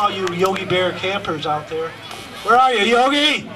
all you Yogi Bear campers out there. Where are you, Yogi?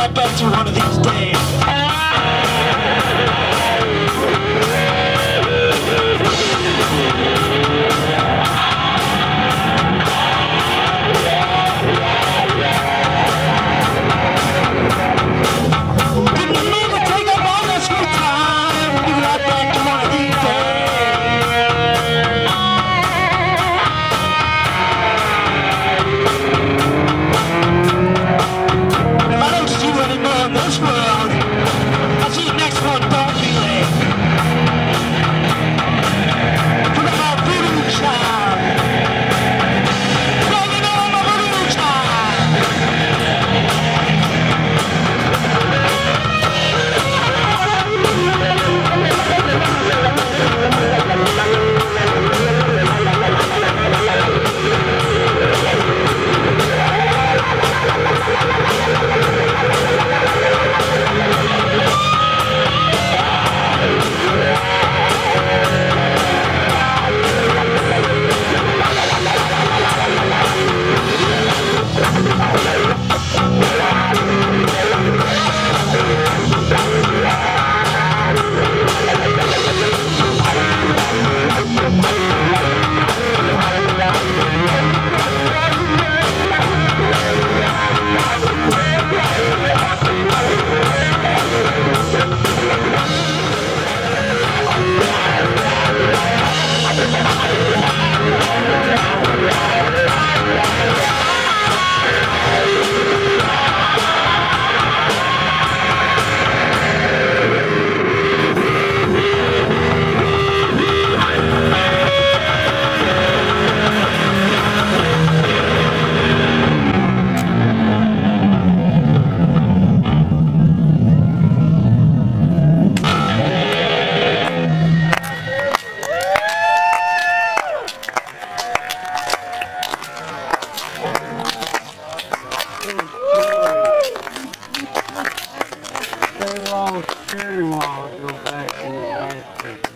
I back to one of these days. prosper. Steering wheel go back in the